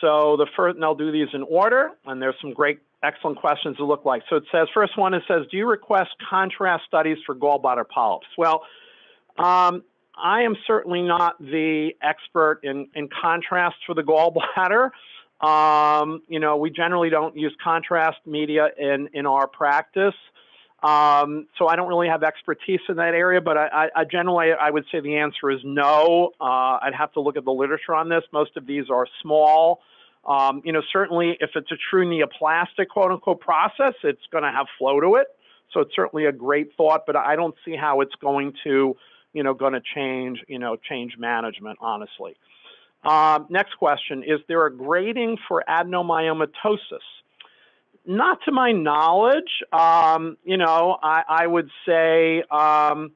so the first, and I'll do these in order, and there's some great, excellent questions to look like. So it says, first one, it says, do you request contrast studies for gallbladder polyps? Well, um, I am certainly not the expert in, in contrast for the gallbladder. Um, you know, we generally don't use contrast media in, in our practice. Um, so I don't really have expertise in that area, but I, I, generally I would say the answer is no. Uh, I'd have to look at the literature on this. Most of these are small. Um, you know, certainly if it's a true neoplastic quote unquote process, it's going to have flow to it. So it's certainly a great thought, but I don't see how it's going to, you know, going to change, you know, change management, honestly. Um, next question, is there a grading for adenomyomatosis? Not to my knowledge. Um, you know, I, I would say, um,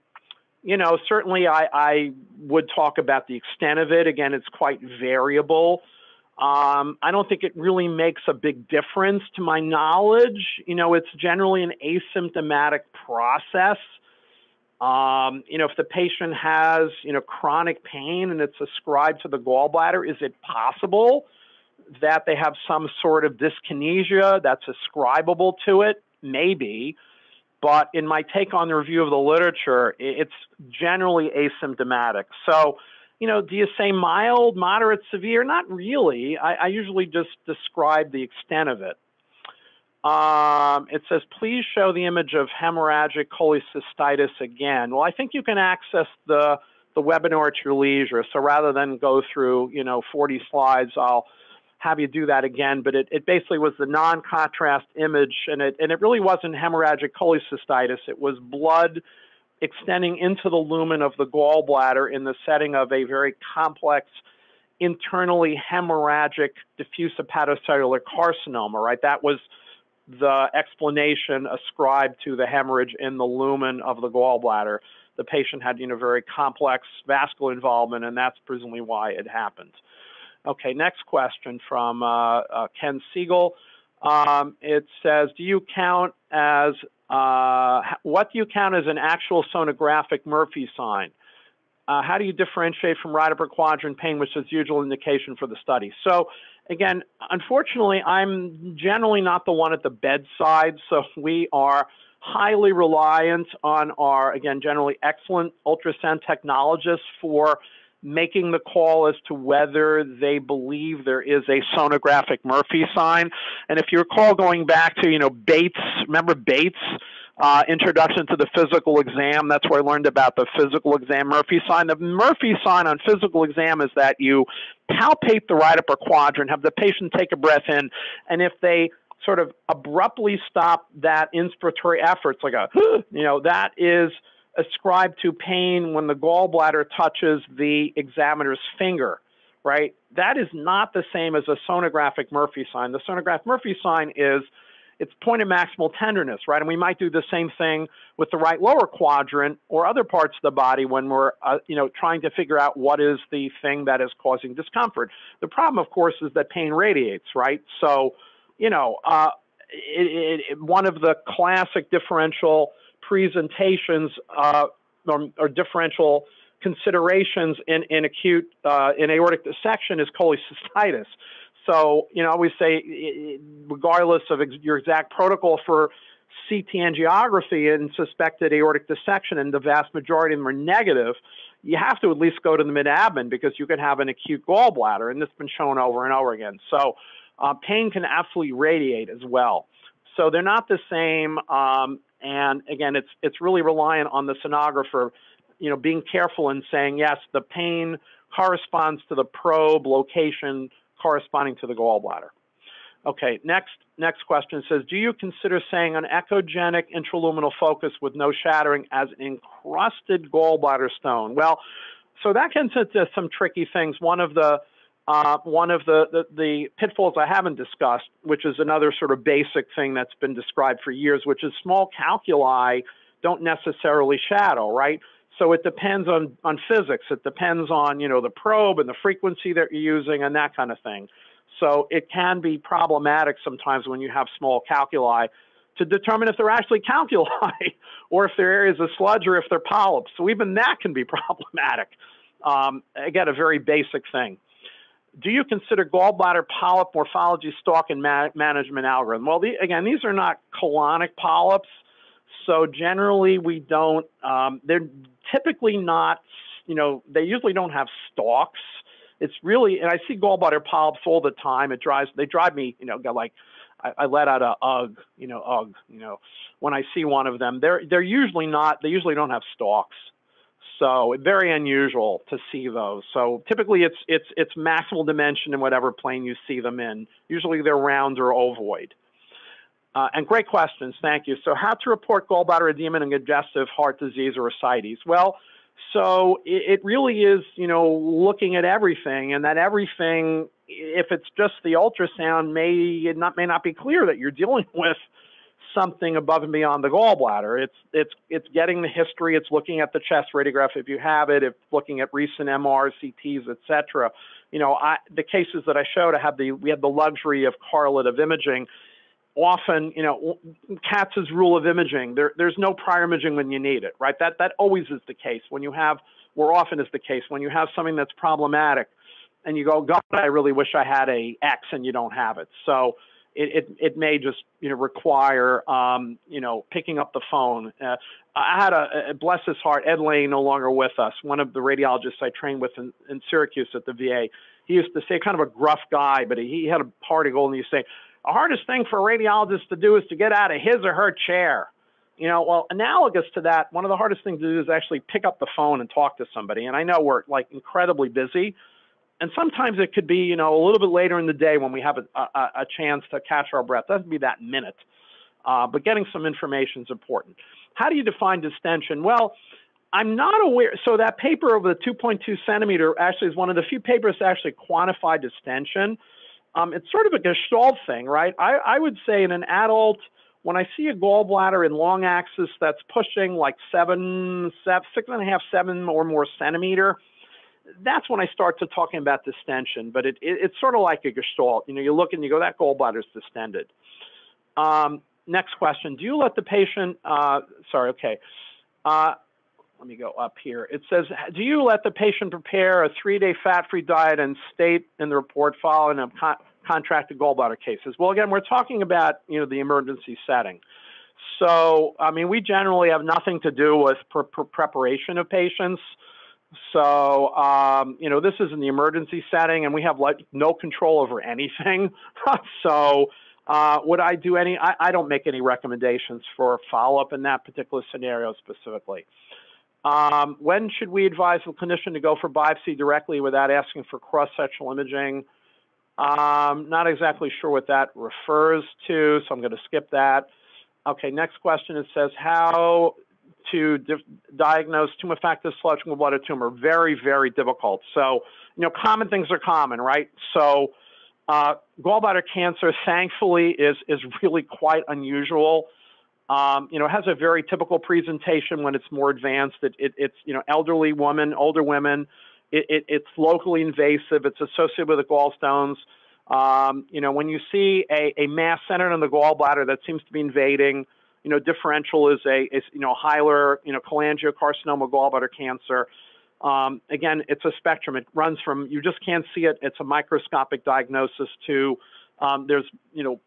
you know, certainly I, I, would talk about the extent of it. Again, it's quite variable. Um, I don't think it really makes a big difference to my knowledge. You know, it's generally an asymptomatic process. Um, you know, if the patient has, you know, chronic pain and it's ascribed to the gallbladder, is it possible that they have some sort of dyskinesia that's ascribable to it? Maybe. But in my take on the review of the literature, it's generally asymptomatic. So, you know, do you say mild, moderate, severe? Not really. I, I usually just describe the extent of it. Um, it says, please show the image of hemorrhagic cholecystitis again. Well, I think you can access the, the webinar at your leisure. So rather than go through, you know, 40 slides, I'll have you do that again, but it, it basically was the non-contrast image, and it, and it really wasn't hemorrhagic cholecystitis. It was blood extending into the lumen of the gallbladder in the setting of a very complex internally hemorrhagic diffuse hepatocellular carcinoma, right? That was the explanation ascribed to the hemorrhage in the lumen of the gallbladder. The patient had, you know, very complex vascular involvement, and that's presumably why it happened. Okay, next question from uh, uh, Ken Siegel. Um, it says, do you count as, uh, what do you count as an actual sonographic Murphy sign? Uh, how do you differentiate from right upper quadrant pain, which is usual indication for the study? So again, unfortunately, I'm generally not the one at the bedside, so we are highly reliant on our, again, generally excellent ultrasound technologists for making the call as to whether they believe there is a sonographic Murphy sign. And if you recall going back to, you know, Bates, remember Bates? Uh, introduction to the physical exam. That's where I learned about the physical exam Murphy sign. The Murphy sign on physical exam is that you palpate the right upper quadrant, have the patient take a breath in, and if they sort of abruptly stop that inspiratory effort, it's like a, you know, that is ascribed to pain when the gallbladder touches the examiner's finger, right? That is not the same as a sonographic Murphy sign. The sonographic Murphy sign is it's point of maximal tenderness, right? And we might do the same thing with the right lower quadrant or other parts of the body when we're, uh, you know, trying to figure out what is the thing that is causing discomfort. The problem, of course, is that pain radiates, right? So, you know, uh, it, it, one of the classic differential presentations uh, or, or, differential considerations in, in acute uh, in aortic dissection is cholecystitis. So, you know, I always say, regardless of ex your exact protocol for CT angiography and suspected aortic dissection, and the vast majority of them are negative, you have to at least go to the mid-abdomen because you can have an acute gallbladder, and has been shown over and over again. So, uh, pain can absolutely radiate as well. So they're not the same. Um, and again, it's it's really reliant on the sonographer, you know, being careful and saying yes, the pain corresponds to the probe location corresponding to the gallbladder. Okay, next next question says, do you consider saying an echogenic intraluminal focus with no shattering as an encrusted gallbladder stone? Well, so that gets into some tricky things. One of the uh, one of the, the, the, pitfalls I haven't discussed, which is another sort of basic thing that's been described for years, which is small calculi don't necessarily shadow, right? So it depends on, on physics. It depends on, you know, the probe and the frequency that you're using and that kind of thing. So it can be problematic sometimes when you have small calculi to determine if they're actually calculi or if they're areas of sludge or if they're polyps. So even that can be problematic. Um, again, a very basic thing. Do you consider gallbladder polyp morphology stalk and ma management algorithm? Well, the, again, these are not colonic polyps, so generally we don't. Um, they're typically not. You know, they usually don't have stalks. It's really, and I see gallbladder polyps all the time. It drives. They drive me. You know, got like I, I let out a ugh. You know, ugh. You know, when I see one of them, they're they're usually not. They usually don't have stalks. So very unusual to see those. So typically it's it's it's maximal dimension in whatever plane you see them in. Usually they're round or ovoid. Uh, and great questions, thank you. So how to report gallbladder edema and congestive heart disease or ascites? Well, so it, it really is, you know, looking at everything, and that everything, if it's just the ultrasound, may not may not be clear that you're dealing with something above and beyond the gallbladder. It's it's it's getting the history. It's looking at the chest radiograph if you have it. It's looking at recent MRs, CTs, etc. You know, I, the cases that I showed, I had the we had the luxury of correlative imaging. Often, you know, Katz's rule of imaging. There, there's no prior imaging when you need it, right? That that always is the case. When you have, more often is the case when you have something that's problematic, and you go, God, I really wish I had a X, and you don't have it. So it, it, it may just you know require um, you know picking up the phone. Uh, I had a, bless his heart, Ed Lane, no longer with us. One of the radiologists I trained with in, in Syracuse at the VA. He used to say, kind of a gruff guy, but he, had a of gold, and he used to say, the hardest thing for a radiologist to do is to get out of his or her chair. You know, well, analogous to that, one of the hardest things to do is actually pick up the phone and talk to somebody. And I know we're like incredibly busy, and sometimes it could be, you know, a little bit later in the day when we have a, a, a chance to catch our breath. Doesn't be that minute, uh, but getting some information is important. How do you define distension? Well, I'm not aware. So that paper over the 2.2 centimeter actually is one of the few papers that actually quantify distension. Um, it's sort of a gestalt thing, right? I, I would say in an adult, when I see a gallbladder in long axis that's pushing like seven, seven, six and a half, seven or more centimeter, that's when I start to talking about distension. But it, it, it's sort of like a gestalt. You know, you look and you go, that gallbladder's distended. Um, next question. Do you let the patient, uh, sorry, okay. Uh, let me go up here. It says, do you let the patient prepare a three-day fat-free diet and state in the report following a con contracted gallbladder cases? Well, again, we're talking about, you know, the emergency setting. So, I mean, we generally have nothing to do with pre preparation of patients. So, um, you know, this is in the emergency setting, and we have like no control over anything. so, uh, would I do any? I, I, don't make any recommendations for follow up in that particular scenario specifically. Um, when should we advise the clinician to go for biopsy directly without asking for cross sectional imaging? Um, not exactly sure what that refers to, so I'm going to skip that. Okay, next question. It says, how to diagnose tumor factors selection blood tumor. Very, very difficult. So, you know, common things are common, right? So, uh, gallbladder cancer, thankfully, is is really quite unusual. Um, you know, it has a very typical presentation when it's more advanced. It, it, it's you know, elderly women, older women. It, it's locally invasive. It's associated with the gallstones. Um, you know, when you see a, a mass centered on the gallbladder that seems to be invading, you know, differential is a, is, you know, hilar, you know, cholangiocarcinoma, gallbladder cancer. Um, again, it's a spectrum. It runs from, you just can't see it. It's a microscopic diagnosis to, um, there's, you know,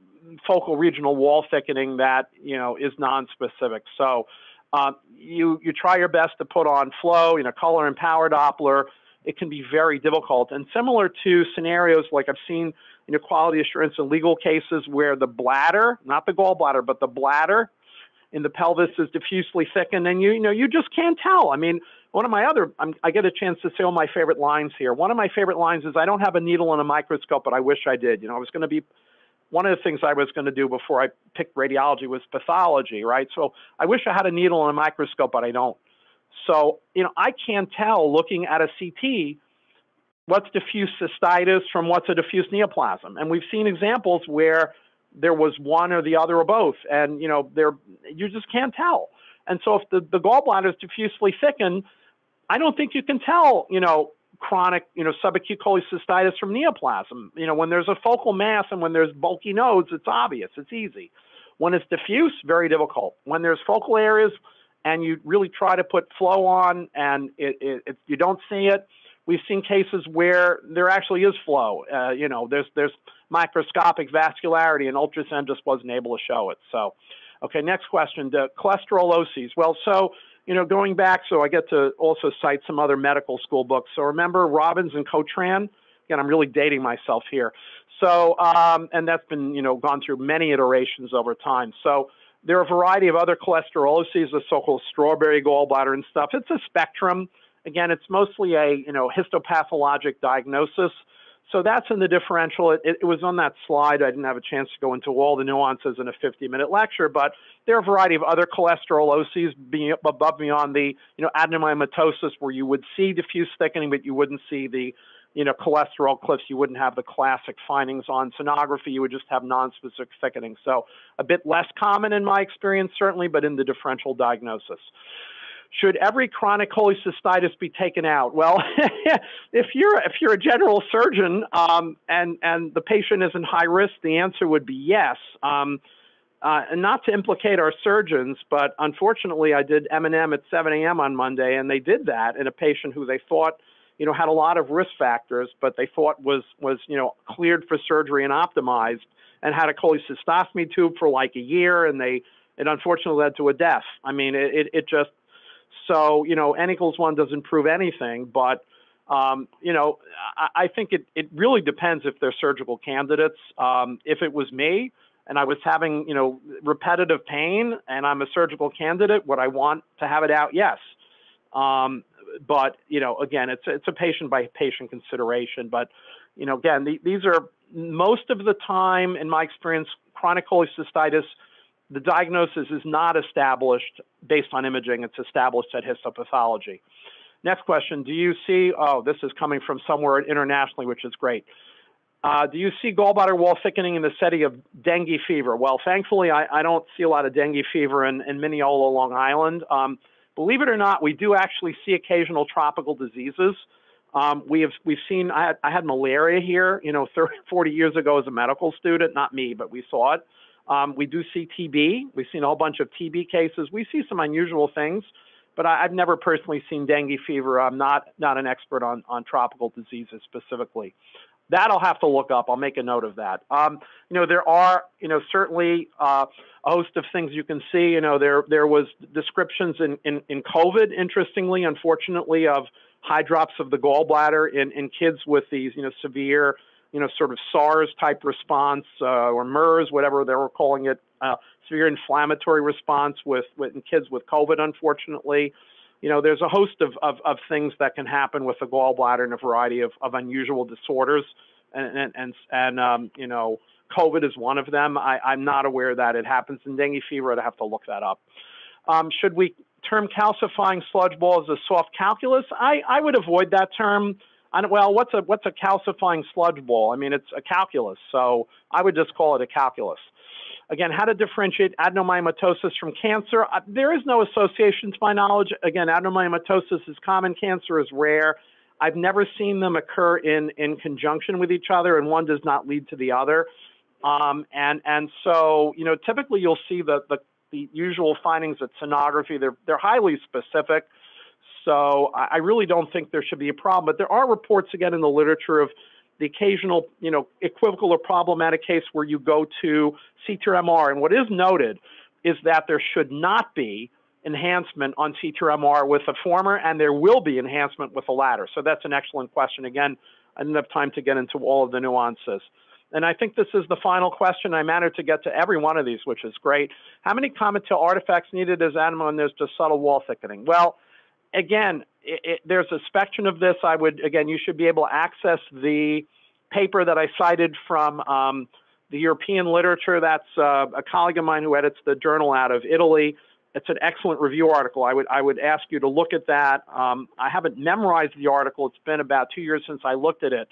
focal regional wall thickening that, you know, is nonspecific. So uh, you, you try your best to put on flow, you know, color and power Doppler. It can be very difficult. And similar to scenarios like I've seen, you know, quality assurance in legal cases where the bladder, not the gallbladder, but the bladder in the pelvis is diffusely thickened, and you, you know you just can't tell. I mean, one of my other I'm, i get a chance to say all my favorite lines here. One of my favorite lines is I don't have a needle and a microscope, but I wish I did. You know, I was going to be one of the things I was going to do before I picked radiology was pathology, right? So I wish I had a needle and a microscope, but I don't. So you know, I can't tell looking at a CT what's diffuse cystitis from what's a diffuse neoplasm, and we've seen examples where there was one or the other or both, and you know, there you just can't tell. And so, if the, the gallbladder is diffusely thickened, I don't think you can tell, you know, chronic, you know, subacute cholecystitis from neoplasm. You know, when there's a focal mass and when there's bulky nodes, it's obvious, it's easy. When it's diffuse, very difficult. When there's focal areas and you really try to put flow on and it, it, it, you don't see it, we've seen cases where there actually is flow. Uh, you know, there's there's microscopic vascularity, and ultrasound just wasn't able to show it. So, okay, next question: the cholesteroloses. Well, so you know, going back, so I get to also cite some other medical school books. So remember Robbins and Cotran. Again, I'm really dating myself here. So, um, and that's been you know gone through many iterations over time. So there are a variety of other cholesterol cholesteroloses, the so-called strawberry gallbladder and stuff. It's a spectrum. Again, it's mostly a you know histopathologic diagnosis. So that's in the differential. It, it, was on that slide. I didn't have a chance to go into all the nuances in a 50-minute lecture, but there are a variety of other cholesteroloses being above beyond the you know adenomyomatosis, where you would see diffuse thickening, but you wouldn't see the you know, cholesterol cliffs, you wouldn't have the classic findings on sonography. You would just have nonspecific thickening. So a bit less common in my experience, certainly, but in the differential diagnosis. Should every chronic cholecystitis be taken out? Well, if you're if you're a general surgeon um, and and the patient is in high risk, the answer would be yes. Um, uh, and not to implicate our surgeons, but unfortunately, I did M&M at 7 a.m. on Monday, and they did that in a patient who they thought you know, had a lot of risk factors, but they thought was was you know cleared for surgery and optimized, and had a cholecystostomy tube for like a year, and they it unfortunately led to a death. I mean, it it, it just so you know n equals one doesn't prove anything, but um, you know, I, I, think it it really depends if they're surgical candidates. Um, if it was me and I was having you know repetitive pain and I'm a surgical candidate, would I want to have it out? Yes. Um, but you know, again, it's it's a patient by patient consideration. But you know, again, the, these are most of the time, in my experience, chronic cholecystitis. The diagnosis is not established based on imaging; it's established at histopathology. Next question: Do you see? Oh, this is coming from somewhere internationally, which is great. Uh, do you see gallbladder wall thickening in the setting of dengue fever? Well, thankfully, I, I don't see a lot of dengue fever in, in Mineola, Long Island. Um, Believe it or not, we do actually see occasional tropical diseases. Um, we have we've seen. I had, I had malaria here, you know, 30, 40 years ago as a medical student. Not me, but we saw it. Um, we do see TB. We've seen a whole bunch of TB cases. We see some unusual things, but I, have never personally seen dengue fever. I'm not not an expert on on tropical diseases specifically. That I'll have to look up. I'll make a note of that. Um, you know, there are, you know, certainly uh, a host of things you can see. You know, there there was descriptions in, in, in COVID, interestingly, unfortunately, of hydrops of the gallbladder in, in kids with these, you know, severe, you know, sort of SARS type response uh, or MERS, whatever they were calling it, uh, severe inflammatory response with, with kids with COVID, unfortunately you know, there's a host of, of, of things that can happen with the gallbladder and a variety of, of unusual disorders. And, and, and, and um, you know, COVID is one of them. I, I'm not aware that it happens in dengue fever. I'd have to look that up. Um, should we term calcifying sludge ball as a soft calculus? I, I would avoid that term. Well, what's a what's a calcifying sludge ball? I mean, it's a calculus, so I would just call it a calculus. Again, how to differentiate adenomyomatosis from cancer. Uh, there is no association to my knowledge. Again, adenomyomatosis is common, cancer is rare. I've never seen them occur in, in conjunction with each other, and one does not lead to the other. Um, and, and so, you know, typically you'll see the, the, the usual findings at sonography. They're, they're highly specific. So I, really don't think there should be a problem. But there are reports, again, in the literature of the occasional, you know, equivocal or problematic case where you go to CT-MR. And what is noted is that there should not be enhancement on CT-MR with the former, and there will be enhancement with the latter. So that's an excellent question. Again, I didn't have time to get into all of the nuances. And I think this is the final question. I managed to get to every one of these, which is great. How many comet-tail artifacts needed as animal and there's just subtle wall thickening? Well, again, it, it, there's a spectrum of this. I would, again, you should be able to access the paper that I cited from um, the European literature. That's uh, a colleague of mine who edits the journal out of Italy. It's an excellent review article. I would, I would ask you to look at that. Um, I haven't memorized the article. It's been about two years since I looked at it,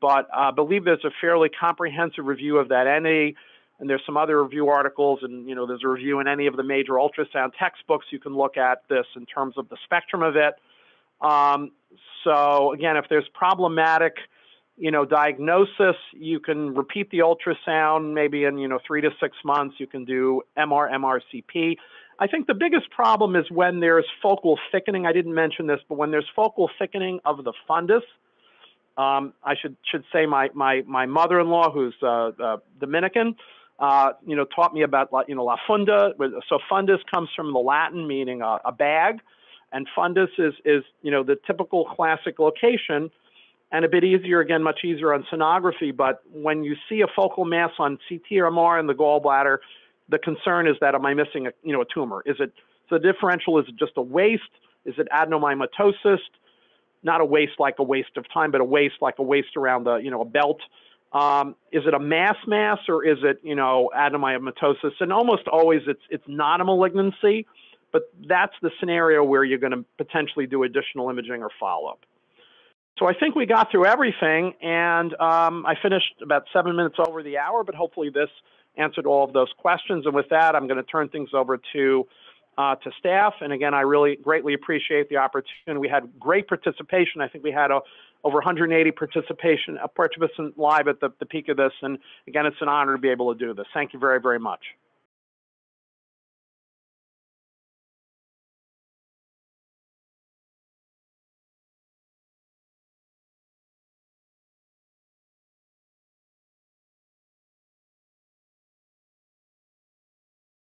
but I uh, believe there's a fairly comprehensive review of that entity and there's some other review articles and you know there's a review in any of the major ultrasound textbooks you can look at this in terms of the spectrum of it. Um, so again if there's problematic you know diagnosis you can repeat the ultrasound maybe in you know three to six months. You can do mr mrcp I think the biggest problem is when there's focal thickening. I didn't mention this, but when there's focal thickening of the fundus, um, I should should say my my my mother-in-law, who's uh, uh, Dominican, uh, you know, taught me about you know la funda. So fundus comes from the Latin meaning a, a bag, and fundus is is you know the typical classic location, and a bit easier again, much easier on sonography. But when you see a focal mass on CT or MR in the gallbladder, the concern is that am I missing a you know a tumor? Is it so the differential is it just a waste? Is it adenomyomatosis? Not a waste like a waste of time, but a waste like a waste around the you know a belt. Um, is it a mass mass or is it you know adenomyomatosis? And almost always it's it's not a malignancy, but that's the scenario where you're going to potentially do additional imaging or follow up. So I think we got through everything, and um, I finished about seven minutes over the hour, but hopefully this answered all of those questions. And with that, I'm going to turn things over to uh, to staff. And again, I really greatly appreciate the opportunity. We had great participation. I think we had a, over 180 participation participants live at the, the peak of this. And again, it's an honor to be able to do this. Thank you very, very much.